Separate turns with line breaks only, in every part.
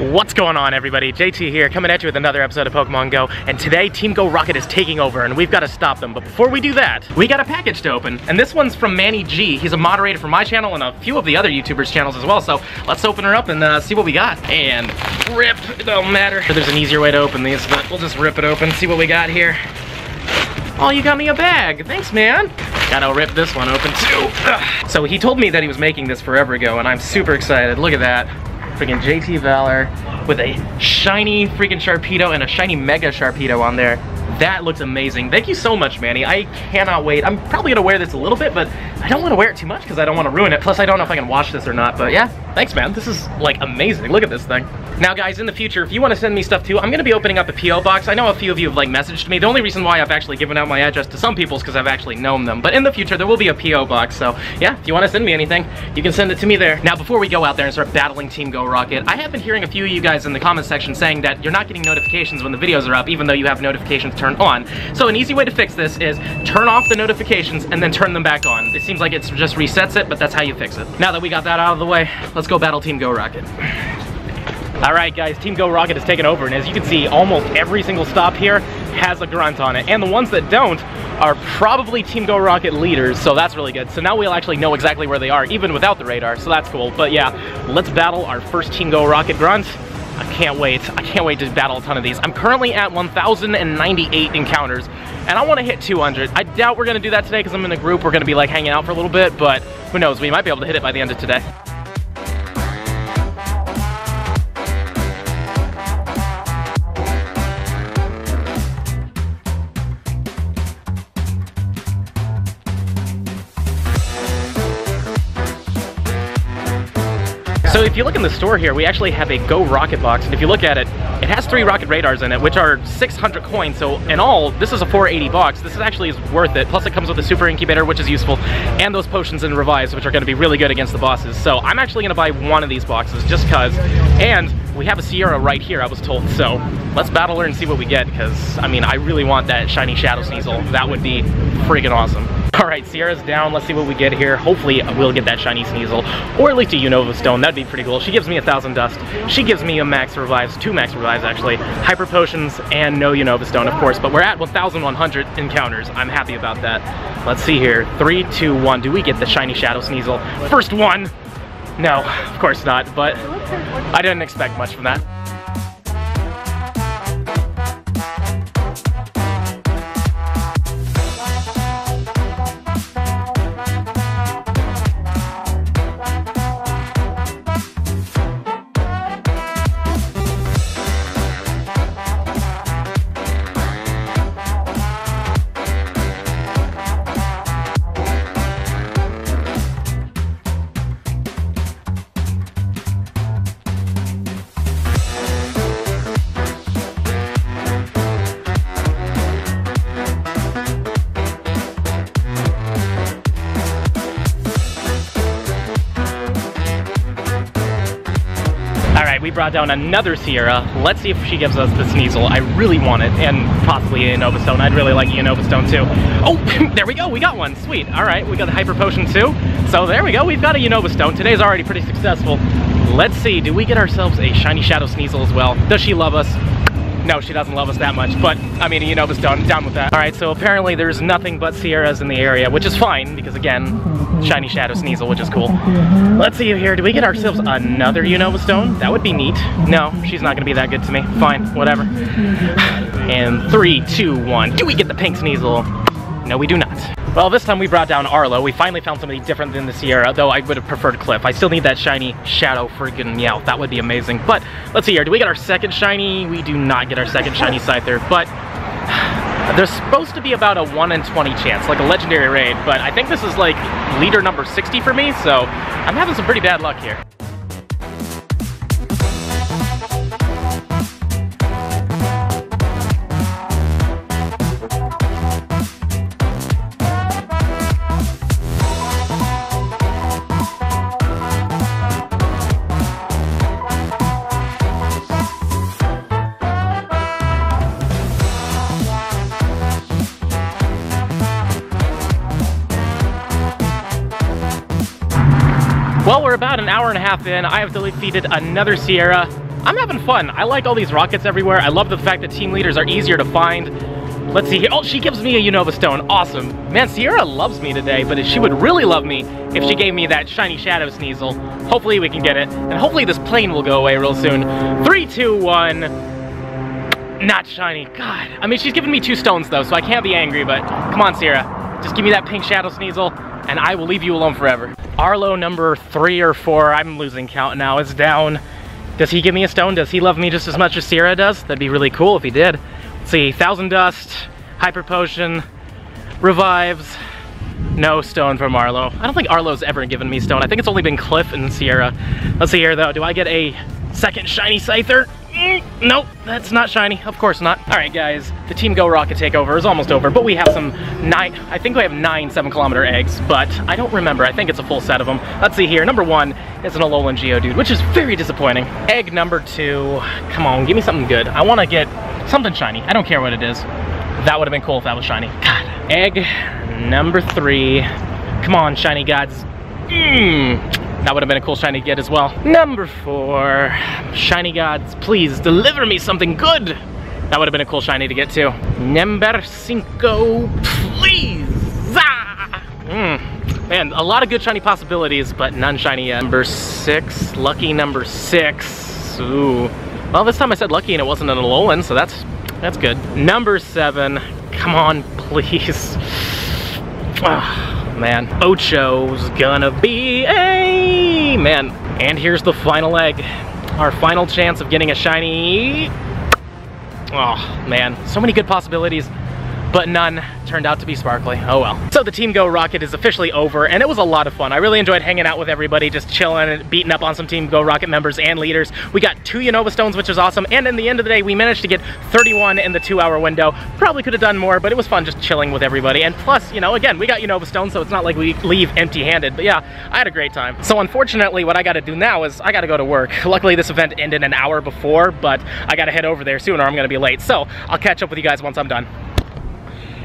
What's going on everybody? JT here coming at you with another episode of Pokemon Go and today Team Go Rocket is taking over and we've got to stop them but before we do that we got a package to open and this one's from Manny G. He's a moderator for my channel and a few of the other YouTubers channels as well so let's open her up and uh, see what we got and rip it don't matter. There's an easier way to open these but we'll just rip it open see what we got here. Oh you got me a bag thanks man. Gotta rip this one open too. Ugh. So he told me that he was making this forever ago and I'm super excited look at that freaking JT Valor with a shiny freaking Sharpedo and a shiny Mega Sharpedo on there. That looks amazing. Thank you so much, Manny. I cannot wait. I'm probably gonna wear this a little bit, but I don't wanna wear it too much because I don't wanna ruin it. Plus, I don't know if I can wash this or not, but yeah, thanks, man. This is like amazing. Look at this thing. Now, guys, in the future, if you wanna send me stuff too, I'm gonna be opening up a P.O. box. I know a few of you have like messaged me. The only reason why I've actually given out my address to some people is because I've actually known them. But in the future, there will be a P.O. box. So yeah, if you wanna send me anything, you can send it to me there. Now, before we go out there and start battling Team Go Rocket, I have been hearing a few of you guys in the comment section saying that you're not getting notifications when the videos are up, even though you have notifications turned on. So an easy way to fix this is turn off the notifications and then turn them back on. It seems like it just resets it, but that's how you fix it. Now that we got that out of the way, let's go battle Team Go Rocket. All right, guys, Team Go Rocket has taken over, and as you can see, almost every single stop here has a grunt on it, and the ones that don't are probably Team Go Rocket leaders, so that's really good. So now we'll actually know exactly where they are, even without the radar, so that's cool. But yeah, let's battle our first Team Go Rocket grunt. I can't wait. I can't wait to battle a ton of these. I'm currently at 1,098 encounters, and I want to hit 200. I doubt we're going to do that today because I'm in a group. We're going to be like hanging out for a little bit, but who knows? We might be able to hit it by the end of today. So if you look in the store here, we actually have a Go Rocket box, and if you look at it, it has three rocket radars in it, which are 600 coins, so in all, this is a 480 box. This is actually is worth it, plus it comes with a super incubator, which is useful, and those potions and revives, which are gonna be really good against the bosses. So I'm actually gonna buy one of these boxes, just cause, and we have a Sierra right here, I was told, so let's battle her and see what we get, because, I mean, I really want that shiny Shadow Sneasel. That would be freaking awesome. All right, Sierra's down. Let's see what we get here. Hopefully, we'll get that shiny Sneasel, or at least a Unova Stone. That'd be pretty cool. She gives me a thousand dust. She gives me a max revives, two max revives actually, hyper potions, and no Unova Stone, of course. But we're at 1,100 encounters. I'm happy about that. Let's see here. Three, two, one. Do we get the shiny Shadow Sneasel? First one. No, of course not. But I didn't expect much from that. We brought down another Sierra. Let's see if she gives us the Sneasel. I really want it, and possibly a Unova Stone. I'd really like a Unova Stone too. Oh, there we go, we got one, sweet. All right, we got the Hyper Potion too. So there we go, we've got a Unova Stone. Today's already pretty successful. Let's see, do we get ourselves a Shiny Shadow Sneasel as well? Does she love us? No, she doesn't love us that much, but I mean, was done, down with that. All right, so apparently there's nothing but Sierras in the area, which is fine, because again, Shiny Shadow Sneasel, which is cool. Let's see here, do we get ourselves another Unova Stone? That would be neat. No, she's not gonna be that good to me. Fine, whatever. And three, two, one. Do we get the pink Sneasel? No, we do not. Well, this time we brought down Arlo. We finally found somebody different than the Sierra, though I would have preferred Cliff. I still need that shiny Shadow friggin' Meowth. That would be amazing. But let's see here. Do we get our second shiny? We do not get our second shiny Scyther, but there's supposed to be about a 1 in 20 chance, like a legendary raid, but I think this is like leader number 60 for me, so I'm having some pretty bad luck here. Hour and a half in. I have defeated another Sierra. I'm having fun. I like all these rockets everywhere. I love the fact that team leaders are easier to find. Let's see here. Oh, she gives me a Unova Stone. Awesome. Man, Sierra loves me today, but she would really love me if she gave me that Shiny Shadow Sneasel. Hopefully we can get it. And hopefully this plane will go away real soon. Three, two, one. Not shiny. God. I mean, she's giving me two stones, though, so I can't be angry, but come on, Sierra. Just give me that pink Shadow Sneasel, and I will leave you alone forever. Arlo number three or four. I'm losing count now, is down. Does he give me a stone? Does he love me just as much as Sierra does? That'd be really cool if he did. Let's see, Thousand Dust, Hyper Potion, Revives, no stone from Arlo. I don't think Arlo's ever given me stone. I think it's only been Cliff and Sierra. Let's see here though, do I get a second shiny Scyther? Nope, that's not shiny. Of course not. All right, guys, the Team Go Rocket takeover is almost over, but we have some nine, I think we have nine seven kilometer eggs, but I don't remember. I think it's a full set of them. Let's see here. Number one is an Alolan Geodude, which is very disappointing. Egg number two, come on, give me something good. I want to get something shiny. I don't care what it is. That would have been cool if that was shiny. God. Egg number three. Come on, shiny gods. Mmm. That would have been a cool shiny to get as well. Number four, shiny gods, please deliver me something good. That would have been a cool shiny to get too. Number cinco, please. Ah! Mm. Man, a lot of good shiny possibilities, but none shiny yet. Number six, lucky number six. Ooh. Well, this time I said lucky and it wasn't an Alolan, so that's that's good. Number seven, come on, please. Ah man. Ocho's gonna be a man. And here's the final egg. Our final chance of getting a shiny. Oh, man. So many good possibilities but none turned out to be sparkly. Oh well. So the Team Go Rocket is officially over, and it was a lot of fun. I really enjoyed hanging out with everybody, just chilling and beating up on some Team Go Rocket members and leaders. We got two Unova Stones, which was awesome, and in the end of the day, we managed to get 31 in the two-hour window. Probably could have done more, but it was fun just chilling with everybody. And plus, you know, again, we got Unova Stones, so it's not like we leave empty-handed. But yeah, I had a great time. So unfortunately, what I got to do now is I got to go to work. Luckily, this event ended an hour before, but I got to head over there soon or I'm going to be late. So I'll catch up with you guys once I'm done.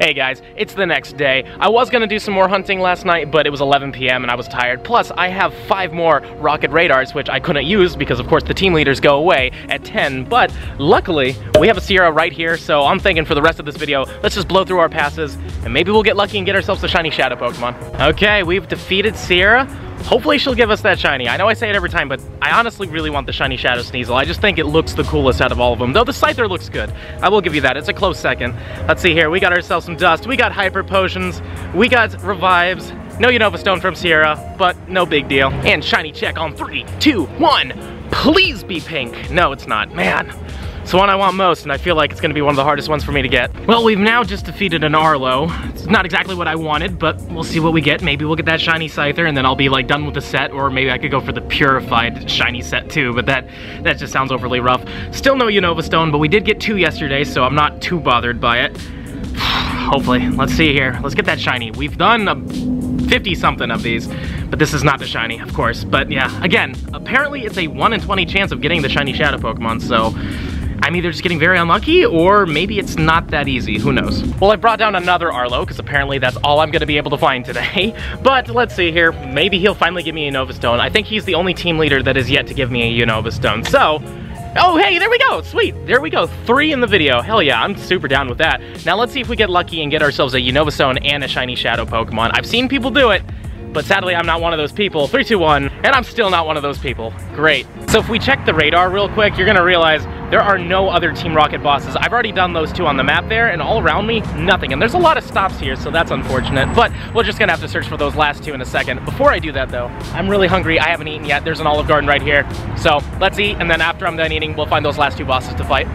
Hey guys, it's the next day. I was gonna do some more hunting last night, but it was 11 p.m. and I was tired. Plus, I have five more rocket radars, which I couldn't use because of course the team leaders go away at 10. But luckily, we have a Sierra right here, so I'm thinking for the rest of this video, let's just blow through our passes and maybe we'll get lucky and get ourselves a shiny shadow Pokemon. Okay, we've defeated Sierra. Hopefully she'll give us that shiny. I know I say it every time, but I honestly really want the shiny Shadow Sneasel. I just think it looks the coolest out of all of them. Though the Scyther looks good. I will give you that. It's a close second. Let's see here. We got ourselves some dust. We got hyper potions. We got revives. No Unova Stone from Sierra, but no big deal. And shiny check on three, two, one. Please be pink. No, it's not. Man. It's the one I want most, and I feel like it's gonna be one of the hardest ones for me to get. Well, we've now just defeated an Arlo. It's not exactly what I wanted, but we'll see what we get. Maybe we'll get that shiny Scyther, and then I'll be like done with the set, or maybe I could go for the purified shiny set too, but that, that just sounds overly rough. Still no Unova Stone, but we did get two yesterday, so I'm not too bothered by it. Hopefully. Let's see here. Let's get that shiny. We've done a 50 something of these, but this is not the shiny, of course. But yeah, again, apparently it's a 1 in 20 chance of getting the shiny shadow Pokemon, so I'm either just getting very unlucky or maybe it's not that easy, who knows. Well, I brought down another Arlo because apparently that's all I'm gonna be able to find today. But let's see here, maybe he'll finally give me a Unova Stone. I think he's the only team leader that is yet to give me a Unova Stone. So, Oh, hey, there we go. Sweet. There we go. Three in the video. Hell yeah, I'm super down with that. Now let's see if we get lucky and get ourselves a Unova Stone and a Shiny Shadow Pokemon. I've seen people do it, but sadly I'm not one of those people. Three, two, one, and I'm still not one of those people. Great. So if we check the radar real quick, you're gonna realize there are no other Team Rocket bosses. I've already done those two on the map there, and all around me, nothing. And there's a lot of stops here, so that's unfortunate. But we're just gonna have to search for those last two in a second. Before I do that though, I'm really hungry. I haven't eaten yet. There's an Olive Garden right here. So let's eat, and then after I'm done eating, we'll find those last two bosses to fight.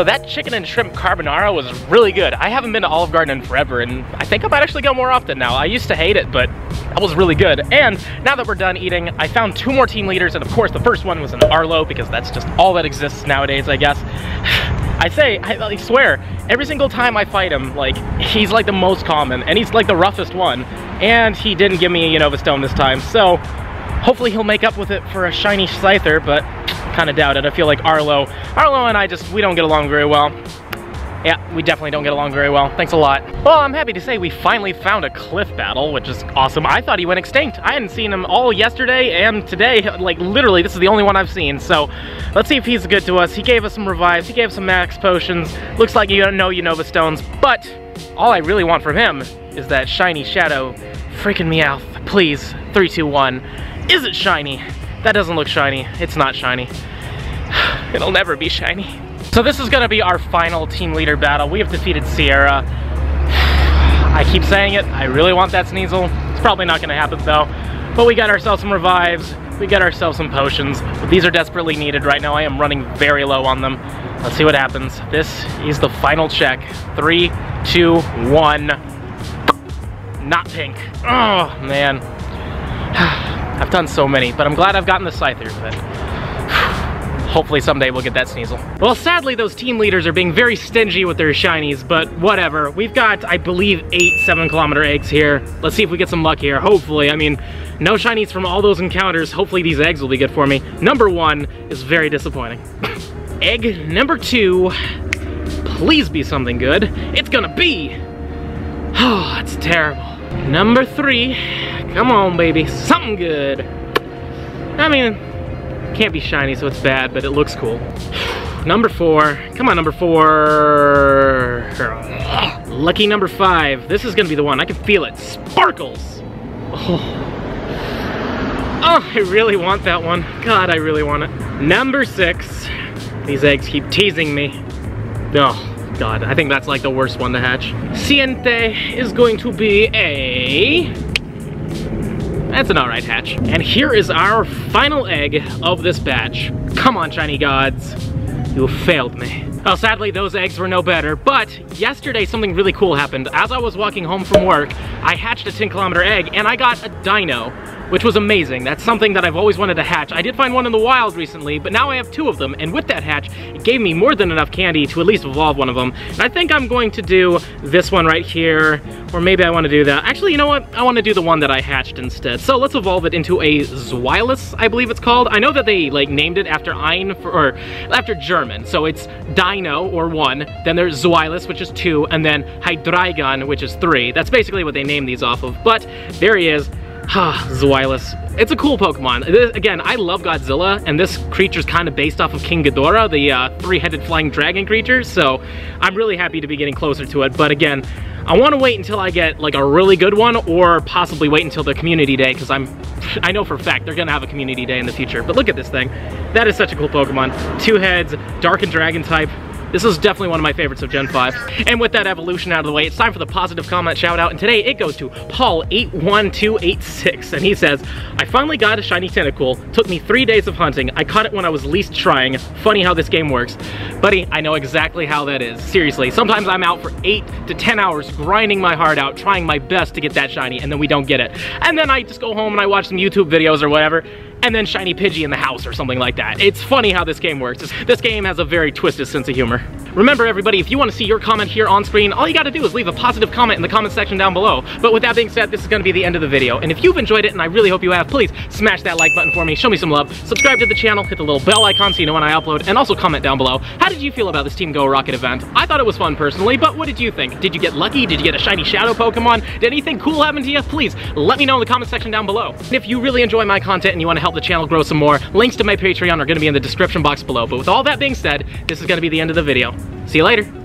So that chicken and shrimp carbonara was really good. I haven't been to Olive Garden in forever, and I think I might actually go more often now. I used to hate it, but that was really good. And now that we're done eating, I found two more team leaders, and of course the first one was an Arlo, because that's just all that exists nowadays, I guess. I say, I, I, swear, every single time I fight him, like, he's like the most common, and he's like the roughest one. And he didn't give me a Unova Stone this time, so hopefully he'll make up with it for a shiny Scyther, but kind of doubt it. I feel like Arlo, Arlo and I just, we don't get along very well. Yeah, we definitely don't get along very well. Thanks a lot. Well, I'm happy to say we finally found a Cliff battle, which is awesome. I thought he went extinct. I hadn't seen him all yesterday and today. Like, literally, this is the only one I've seen. So, let's see if he's good to us. He gave us some revives. He gave us some max potions. Looks like you don't know Unova Stones. But, all I really want from him is that shiny shadow freaking Meowth. Please, three, two, one. Is it shiny? That doesn't look shiny. It's not shiny. It'll never be shiny. So this is gonna be our final team leader battle. We have defeated Sierra. I keep saying it, I really want that Sneasel. It's probably not gonna happen though. But we got ourselves some revives, we got ourselves some potions. These are desperately needed right now. I am running very low on them. Let's see what happens. This is the final check. Three, two, one. Not pink. Oh, man. I've done so many, but I'm glad I've gotten the Scyther, but hopefully someday we'll get that Sneasel. Well, sadly, those team leaders are being very stingy with their shinies, but whatever. We've got, I believe, eight seven kilometer eggs here. Let's see if we get some luck here, hopefully. I mean, no shinies from all those encounters. Hopefully these eggs will be good for me. Number one is very disappointing. Egg number two, please be something good. It's gonna be, oh, it's terrible. Number three, come on, baby, something good. I mean, can't be shiny, so it's bad, but it looks cool. number four. Come on, number four. Lucky number five. This is gonna be the one. I can feel it. Sparkles. Oh. oh, I really want that one. God, I really want it. Number six. These eggs keep teasing me. Oh, God. I think that's like the worst one to hatch. Siente is going to be a that's an alright hatch. And here is our final egg of this batch. Come on, shiny gods. You failed me. Well, sadly, those eggs were no better, but yesterday something really cool happened. As I was walking home from work, I hatched a 10 kilometer egg and I got a Deino which was amazing. That's something that I've always wanted to hatch. I did find one in the wild recently, but now I have two of them, and with that hatch, it gave me more than enough candy to at least evolve one of them. And I think I'm going to do this one right here, or maybe I want to do that. Actually, you know what? I want to do the one that I hatched instead. So let's evolve it into a Zweilous, I believe it's called. I know that they like named it after Ein, for, or after German. So it's Deino, or one, then there's Zweilous, which is two, and then Hydreigon, which is three. That's basically what they named these off of. But there he is. Ha, Zweilous. It's a cool Pokemon. This, again, I love Godzilla, and this creature's kind of based off of King Ghidorah, the uh, three-headed flying dragon creature, so I'm really happy to be getting closer to it. But again, I want to wait until I get like a really good one, or possibly wait until the community day, because I'm, I know for a fact they're gonna have a community day in the future. But look at this thing. That is such a cool Pokemon. Two heads, Dark and Dragon type. This is definitely one of my favorites of Gen 5. And with that evolution out of the way, it's time for the positive comment shout out. And today it goes to Paul81286. And he says, I finally got a shiny Tentacool. Took me three days of hunting. I caught it when I was least trying. Funny how this game works. Buddy, I know exactly how that is. Seriously, sometimes I'm out for eight to 10 hours grinding my heart out, trying my best to get that shiny, and then we don't get it. And then I just go home and I watch some YouTube videos or whatever, and then shiny Pidgey in the house or something like that. It's funny how this game works. This game has a very twisted sense of humor. Remember everybody, if you want to see your comment here on screen, all you gotta do is leave a positive comment in the comment section down below. But with that being said, this is gonna be the end of the video. And if you've enjoyed it, and I really hope you have, please smash that like button for me, show me some love, subscribe to the channel, hit the little bell icon so you know when I upload, and also comment down below. How did you feel about this Team Go Rocket event? I thought it was fun personally, but what did you think? Did you get lucky? Did you get a shiny shadow Pokemon? Did anything cool happen to you? Please let me know in the comment section down below. And if you really enjoy my content and you want to help the channel grow some more, links to my Patreon are gonna be in the description box below. But with all that being said, this is gonna be the end of the video. See you later.